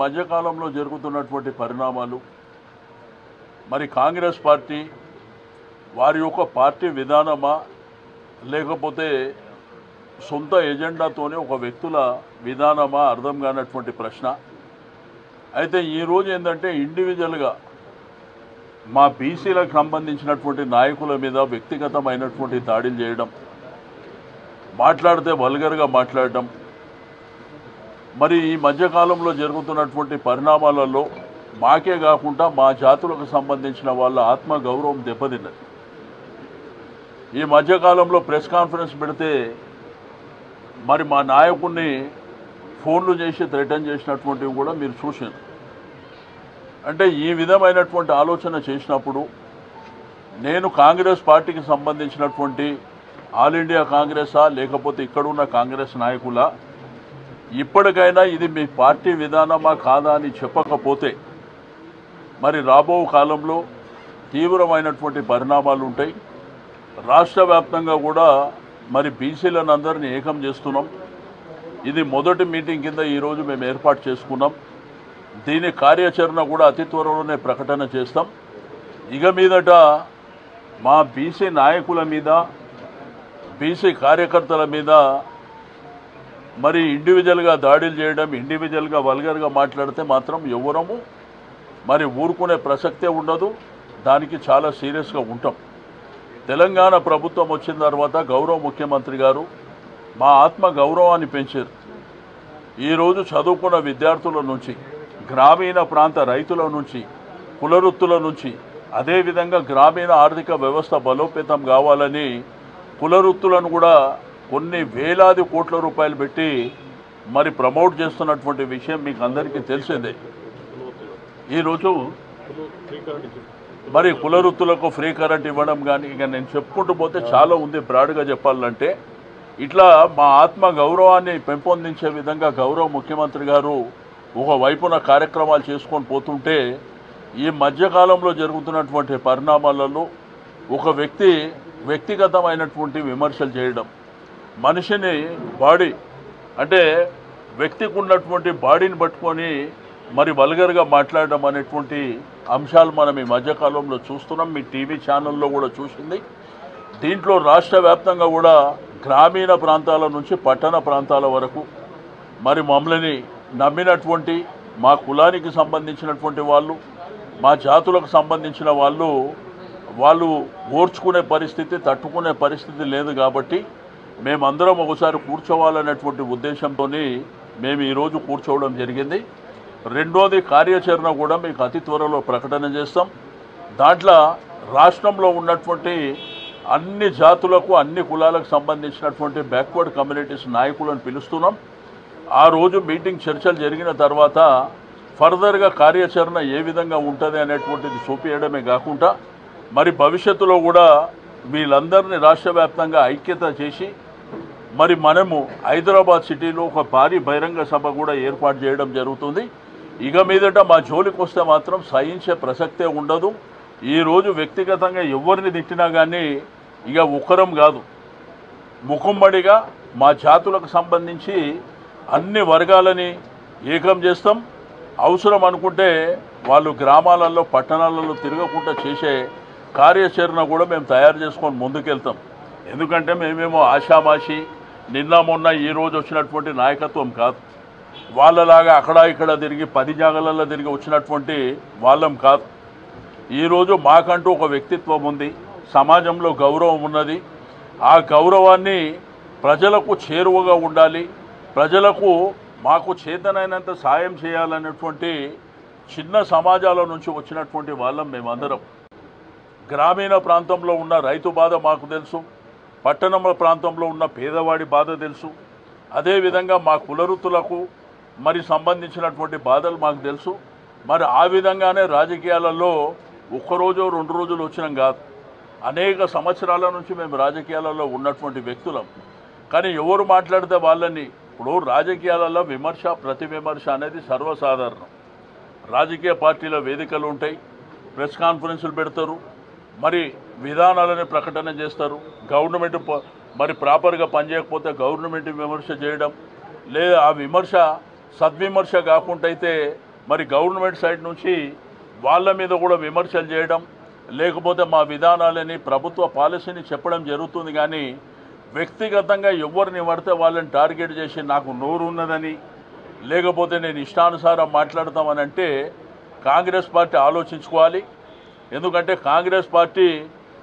మధ్యకాలంలో జరుగుతున్నటువంటి పరిణామాలు మరి కాంగ్రెస్ పార్టీ వారి యొక్క పార్టీ విధానమా లేకపోతే సొంత ఎజెండాతోనే ఒక వ్యక్తుల విధానమా అర్థం కానటువంటి ప్రశ్న. అయితే ఈరోజు ఏంటంటే ఇండివిజువల్గా మా బీసీలకు సంబంధించినటువంటి నాయకుల మీద వ్యక్తిగతమైనటువంటి దాడులు చేయడం మాట్లాడితే వల్గర్గా మాట్లాడడం మరి ఈ మధ్యకాలంలో జరుగుతున్నటువంటి పరిణామాలలో మాకే కాకుండా మా జాతులకు సంబంధించిన వాళ్ళ ఆత్మ గౌరవం దెబ్బతిన్నది. ఈ మధ్యకాలంలో ప్రెస్ కాన్ఫరెన్స్ పెడితే మరి మా నాయకుడిని ఫోన్లు చేసి థ్రెటన్ చేసినటువంటివి కూడా మీరు చూసారు అంటే ఈ విధమైనటువంటి ఆలోచన చేసినప్పుడు నేను కాంగ్రెస్ పార్టీకి సంబంధించినటువంటి ఆల్ ఇండియా కాంగ్రెసా లేకపోతే ఇక్కడున్న కాంగ్రెస్ నాయకులా ఇప్పటికైనా ఇది మీ పార్టీ విధానమా కాదా అని చెప్పకపోతే మరి రాబో కాలంలో తీవ్రమైనటువంటి పరిణామాలు ఉంటాయి. రాష్ట్ర వ్యాప్తంగా కూడా మరి బీసీలను అందరినీ ఏకం చేస్తున్నాం. ఇది మొదటి మీటింగ్ కింద ఈరోజు మేము ఏర్పాటు చేసుకున్నాం. దీని కార్యాచరణ కూడా అతి త్వరలోనే ప్రకటన చేస్తాం. ఇక మీదట మా బీసీ నాయకుల మీద బీసీ కార్యకర్తల మీద మరి ఇండివిజువల్గా దాడులు చేయడం ఇండివిజువల్గా వల్గర్గా మాట్లాడితే మాత్రం ఎవరము మరి ఊరుకునే ప్రసక్తే ఉండదు. దానికి చాలా సీరియస్గా ఉంటాం. తెలంగాణ ప్రభుత్వం వచ్చిన తర్వాత గౌరవ ముఖ్యమంత్రి గారు మా ఆత్మ గౌరవాన్ని పెంచారు. ఈరోజు చదువుకున్న విద్యార్థుల నుంచి గ్రామీణ ప్రాంత రైతుల నుంచి కులవృత్తుల నుంచి అదేవిధంగా గ్రామీణ ఆర్థిక వ్యవస్థ బలోపేతం కావాలని కులవృత్తులను కూడా కొన్ని వేలాది కోట్ల రూపాయలు పెట్టి మరి ప్రమోట్ చేస్తున్నటువంటి విషయం మీకు అందరికీ తెలిసిందే. ఈరోజు మరి కులవృత్తులకు ఫ్రీ కరెంట్ ఇవ్వడం కానీ ఇక నేను చెప్పుకుంటూ పోతే చాలా ఉంది బ్రాడ్గా చెప్పాలంటే. ఇట్లా మా ఆత్మ గౌరవాన్ని పెంపొందించే విధంగా గౌరవ ముఖ్యమంత్రి గారు ఒక వైపున కార్యక్రమాలు చేసుకొని పోతుంటే ఈ మధ్యకాలంలో జరుగుతున్నటువంటి పరిణామాలలో ఒక వ్యక్తి వ్యక్తిగతమైనటువంటి విమర్శలు చేయడం మనిషిని బాడీ అంటే వ్యక్తికి ఉన్నటువంటి బాడీని పట్టుకొని మరి వల్గర్గా మాట్లాడడం అనేటువంటి అంశాలు మనం ఈ మధ్యకాలంలో చూస్తున్నాం. మీ టీవీ ఛానల్లో కూడా చూసింది. దీంట్లో రాష్ట్ర వ్యాప్తంగా కూడా గ్రామీణ ప్రాంతాల నుంచి పట్టణ ప్రాంతాల వరకు మరి మమ్మల్ని నమ్మినటువంటి మా కులానికి సంబంధించినటువంటి వాళ్ళు మా జాతులకు సంబంధించిన వాళ్ళు వాళ్ళు ఓర్చుకునే పరిస్థితి తట్టుకునే పరిస్థితి లేదు కాబట్టి మేమందరం ఒకసారి కూర్చోవాలనేటువంటి ఉద్దేశంతోనే మేము ఈరోజు కూర్చోవడం జరిగింది. రెండోది కార్యాచరణ కూడా మీకు అతి త్వరలో ప్రకటన చేస్తాం. దాంట్లో రాష్ట్రంలో ఉన్నటువంటి అన్ని జాతులకు అన్ని కులాలకు సంబంధించినటువంటి బ్యాక్వర్డ్ కమ్యూనిటీస్ నాయకులను పిలుస్తున్నాం. ఆ రోజు మీటింగ్ చర్చలు జరిగిన తర్వాత ఫర్దర్గా కార్యాచరణ ఏ విధంగా ఉంటుంది అనేటువంటిది చూపించడమే కాకుండా మరి భవిష్యత్తులో కూడా వీళ్ళందరినీ రాష్ట్ర వ్యాప్తంగా ఐక్యత చేసి మరి మనము హైదరాబాద్ సిటీలో ఒక భారీ బహిరంగ సభ కూడా ఏర్పాటు చేయడం జరుగుతుంది. ఇక మీదట మా జోలికి వస్తే మాత్రం సహించే ప్రసక్తే ఉండదు. ఈరోజు వ్యక్తిగతంగా ఎవరిని తిట్టినా కానీ ఇక ఉక్కరం కాదు. ముఖంబడిగా మా జాతులకు సంబంధించి అన్ని వర్గాలని ఏకం చేస్తాం. అవసరం అనుకుంటే వాళ్ళు గ్రామాలలో పట్టణాలలో తిరగకుండా చేసే కార్యాచరణ కూడా మేము తయారు చేసుకొని ముందుకెళ్తాం. ఎందుకంటే మేమేమో ఆషామాషి నిన్న మొన్న ఈ రోజు వచ్చినటువంటి నాయకత్వం కాదు. వాళ్ళలాగా అక్కడ ఇక్కడ తిరిగి పది జాగాలలో తిరిగి వచ్చినటువంటి వాళ్ళం కాదు. ఈరోజు మాకంటూ ఒక వ్యక్తిత్వం ఉంది. సమాజంలో గౌరవం ఉన్నది. ఆ గౌరవాన్ని ప్రజలకు చేరువగా ఉండాలి. ప్రజలకు మాకు చేతనైనంత సాయం చేయాలనేటువంటి చిన్న సమాజాల నుంచి వచ్చినటువంటి వాళ్ళం మేమందరం. గ్రామీణ ప్రాంతంలో ఉన్న రైతు బాధ మాకు తెలుసు. పట్టణముల ప్రాంతంలో ఉన్న పేదవాడి బాధ తెలుసు. అదేవిధంగా మా కులవృత్తులకు మరి సంబంధించినటువంటి బాధలు మాకు తెలుసు. మరి ఆ విధంగానే రాజకీయాలలో ఒక్కరోజు రెండు రోజులు వచ్చినాం కాదు. అనేక సంవత్సరాల నుంచి మేము రాజకీయాలలో ఉన్నటువంటి వ్యక్తులం. కానీ ఎవరు మాట్లాడితే వాళ్ళని ఇప్పుడు రాజకీయాలలో విమర్శ ప్రతి విమర్శ అనేది సర్వసాధారణం. రాజకీయ పార్టీల వేదికలు ఉంటాయి. ప్రెస్ కాన్ఫరెన్సులు పెడతారు. మరి విధానాలని ప్రకటన చేస్తారు. గవర్నమెంట్ మరి ప్రాపర్గా పనిచేయకపోతే గవర్నమెంట్ విమర్శ చేయడం లేదా ఆ విమర్శ సద్విమర్శ కాకుండా అయితే మరి గవర్నమెంట్ సైడ్ నుంచి వాళ్ళ మీద కూడా విమర్శలు చేయడం లేకపోతే మా విధానాలని ప్రభుత్వ పాలసీని చెప్పడం జరుగుతుంది కానీ వ్యక్తిగతంగా ఎవరిని పడితే వాళ్ళని టార్గెట్ చేసి నాకు నోరు ఉన్నదని లేకపోతే నేను ఇష్టానుసారం మాట్లాడతామని అంటే కాంగ్రెస్ పార్టీ ఆలోచించుకోవాలి. ఎందుకంటే కాంగ్రెస్ పార్టీ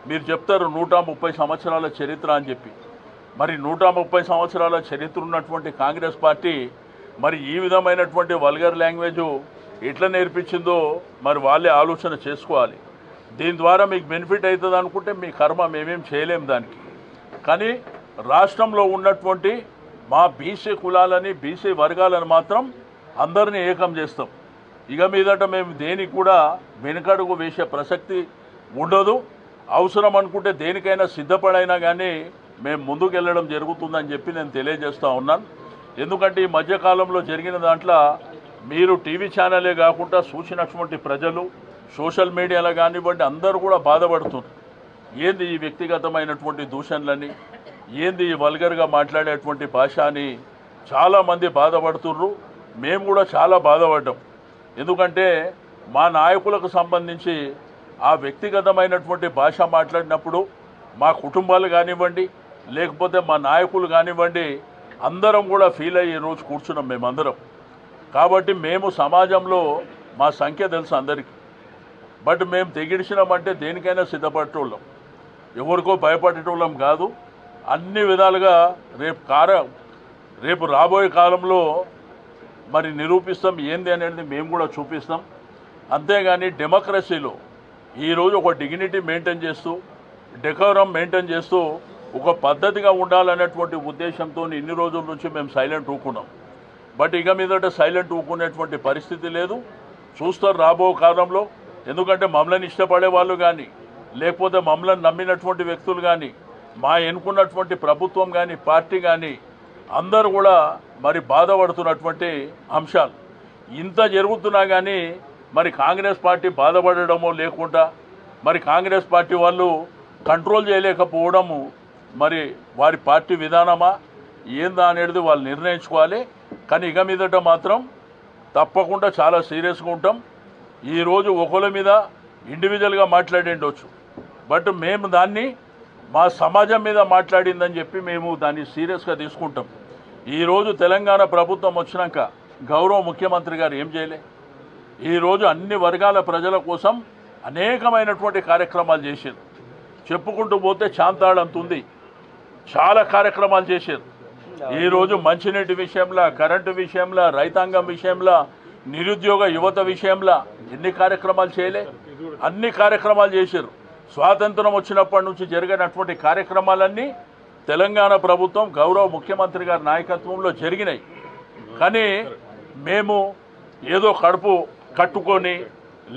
మీరు చెప్తారు నూట ముప్పై సంవత్సరాల చరిత్ర అని చెప్పి. మరి నూట ముప్పై సంవత్సరాల చరిత్ర ఉన్నటువంటి కాంగ్రెస్ పార్టీ మరి ఈ విధమైనటువంటి వల్గర్ లాంగ్వేజ్ ఎట్లా నేర్పించిందో మరి వాళ్ళే ఆలోచన చేసుకోవాలి. దీని ద్వారా మీకు బెనిఫిట్ అవుతుంది అనుకుంటే మీ కర్మ మేమేం చేయలేం దానికి. కానీ రాష్ట్రంలో ఉన్నటువంటి మా బీసీ కులాలని బీసీ వర్గాలను మాత్రం అందరినీ ఏకం చేస్తాం. ఇక మీదట మేము దేనికి కూడా వెనుకడుగు వేసే ప్రసక్తి ఉండదు. అవసరం అనుకుంటే దేనికైనా సిద్ధపడైనా కానీ మేము ముందుకెళ్ళడం జరుగుతుందని చెప్పి నేను తెలియజేస్తూ ఉన్నాను. ఎందుకంటే ఈ మధ్యకాలంలో జరిగిన దాంట్లో మీరు టీవీ ఛానలే కాకుండా చూసినటువంటి ప్రజలు సోషల్ మీడియాలో కానివ్వండి అందరూ కూడా బాధపడుతున్నారు. ఏంది ఈ వ్యక్తిగతమైనటువంటి దూషణలని? ఏంది ఈ వల్గర్గా మాట్లాడేటువంటి భాష అని చాలామంది బాధపడుతుర్రు మేము కూడా చాలా బాధపడ్డాం. ఎందుకంటే మా నాయకులకు సంబంధించి ఆ వ్యక్తిగతమైనటువంటి భాష మాట్లాడినప్పుడు మా కుటుంబాలు కానివ్వండి లేకపోతే మా నాయకులు కానివ్వండి అందరం కూడా ఫీల్ అయ్యి ఈరోజు కూర్చున్నాం మేమందరం. కాబట్టి మేము సమాజంలో మా సంఖ్య తెలుసు అందరికీ. బట్ మేము తెగిడిచినామంటే దేనికైనా సిద్ధపడేటోళ్ళం. ఎవరికో భయపడేటోళ్ళం కాదు. అన్ని విధాలుగా రేపు కార రేపు రాబోయే కాలంలో మరి నిరూపిస్తాం ఏంది అనేది మేము కూడా చూపిస్తాం. అంతేగాని డెమోక్రసీలో ఈరోజు ఒక డిగ్నిటీ మెయింటైన్ చేస్తూ డెకోరం మెయింటైన్ చేస్తూ ఒక పద్ధతిగా ఉండాలనేటువంటి ఉద్దేశంతో ఇన్ని రోజుల నుంచి మేము సైలెంట్ ఊకున్నాం బట్ ఇక మీదట సైలెంట్ ఊకునేటువంటి పరిస్థితి లేదు. చూస్తారు రాబో కాలంలో ఎందుకంటే మమ్మల్ని ఇష్టపడే వాళ్ళు కానీ లేకపోతే మమ్మల్ని నమ్మినటువంటి వ్యక్తులు కానీ మా ఎన్నుకున్నటువంటి ప్రభుత్వం కానీ పార్టీ కానీ అందరూ కూడా మరి బాధపడుతున్నటువంటి అంశాలు. ఇంత జరుగుతున్నా కానీ మరి కాంగ్రెస్ పార్టీ బాధపడడమో లేకుండా మరి కాంగ్రెస్ పార్టీ వాళ్ళు కంట్రోల్ చేయలేకపోవడము మరి వారి పార్టీ విధానమా? ఏందా అనేది వాళ్ళు నిర్ణయించుకోవాలి. కానీ ఇక మీదట మాత్రం తప్పకుండా చాలా సీరియస్గా ఉంటాం. ఈరోజు ఒకరి మీద ఇండివిజువల్గా మాట్లాడిండొచ్చు బట్ మేము దాన్ని మా సమాజం మీద మాట్లాడిందని చెప్పి మేము దాన్ని సీరియస్గా తీసుకుంటాం. ఈరోజు తెలంగాణ ప్రభుత్వం వచ్చినాక గౌరవ ముఖ్యమంత్రి గారు ఏం చేయలే? ఈరోజు అన్ని వర్గాల ప్రజల కోసం అనేకమైనటువంటి కార్యక్రమాలు చేశారు. చెప్పుకుంటూ పోతే చాంతాడంతుంది చాలా కార్యక్రమాలు చేశారు. ఈరోజు మంచినీటి విషయంలో కరెంటు విషయంలో రైతాంగం విషయంలో నిరుద్యోగ యువత విషయంలో ఎన్ని కార్యక్రమాలు చేయలే? అన్ని కార్యక్రమాలు చేశారు. స్వాతంత్రం వచ్చినప్పటి నుంచి జరిగినటువంటి కార్యక్రమాలన్నీ తెలంగాణ ప్రభుత్వం గౌరవ ముఖ్యమంత్రి గారి నాయకత్వంలో జరిగినాయి. కానీ మేము ఏదో కడుపు కట్టుకొని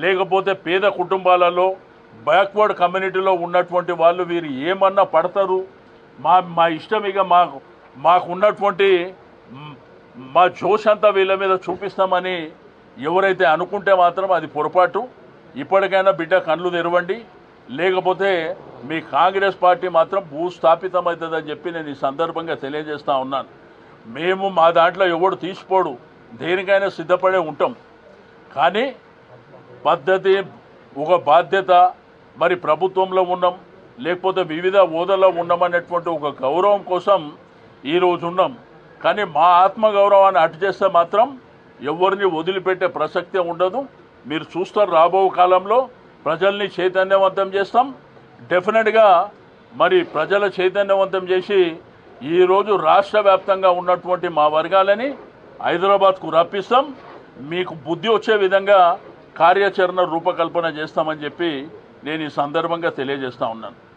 లేకపోతే పేద కుటుంబాలలో బ్యాక్వర్డ్ కమ్యూనిటీలో ఉన్నటువంటి వాళ్ళు వీరు ఏమన్నా పడతారు? మా మా ఇష్టం ఇక మాకు మాకు ఉన్నటువంటి మా జోష్ అంతా వీళ్ళ మీద చూపిస్తామని ఎవరైతే అనుకుంటే మాత్రం అది పొరపాటు. ఇప్పటికైనా బిడ్డ కళ్ళు తెరవండి. లేకపోతే మీ కాంగ్రెస్ పార్టీ మాత్రం భూస్థాపితమవుతుందని చెప్పి నేను ఈ సందర్భంగా తెలియజేస్తా ఉన్నాను. మేము మా దాంట్లో ఎవడు తీసిపోడు దేనికైనా సిద్ధపడే ఉంటాం. కానీ పద్ధతి ఒక బాధ్యత మరి ప్రభుత్వంలో ఉన్నాం లేకపోతే వివిధ హోదాలో ఉన్నామనేటువంటి ఒక గౌరవం కోసం ఈరోజు ఉన్నాం. కానీ మా ఆత్మగౌరవాన్ని అటు చేస్తే మాత్రం ఎవరిని వదిలిపెట్టే ప్రసక్తే ఉండదు. మీరు చూస్తారు రాబో కాలంలో ప్రజల్ని చైతన్యవంతం చేస్తాం. డెఫినెట్గా మరి ప్రజల చైతన్యవంతం చేసి ఈరోజు రాష్ట్ర వ్యాప్తంగా ఉన్నటువంటి మా వర్గాలని హైదరాబాద్కు రప్పిస్తాం. మీకు బుద్ధి వచ్చే విధంగా కార్యాచరణ రూపకల్పన చేస్తామని చెప్పి నేను ఈ సందర్భంగా తెలియజేస్తా ఉన్నాను.